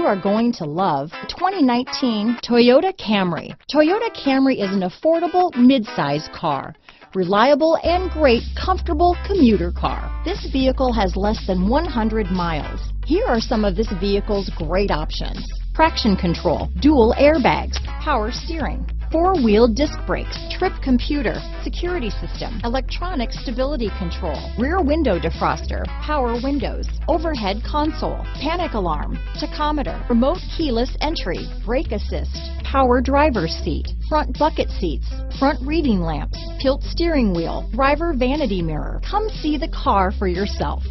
you are going to love the 2019 Toyota Camry. Toyota Camry is an affordable mid-size car. Reliable and great comfortable commuter car. This vehicle has less than 100 miles. Here are some of this vehicle's great options. Traction control, dual airbags, power steering, four-wheel disc brakes, trip computer, security system, electronic stability control, rear window defroster, power windows, overhead console, panic alarm, tachometer, remote keyless entry, brake assist, power driver's seat, front bucket seats, front reading lamps, tilt steering wheel, driver vanity mirror. Come see the car for yourself.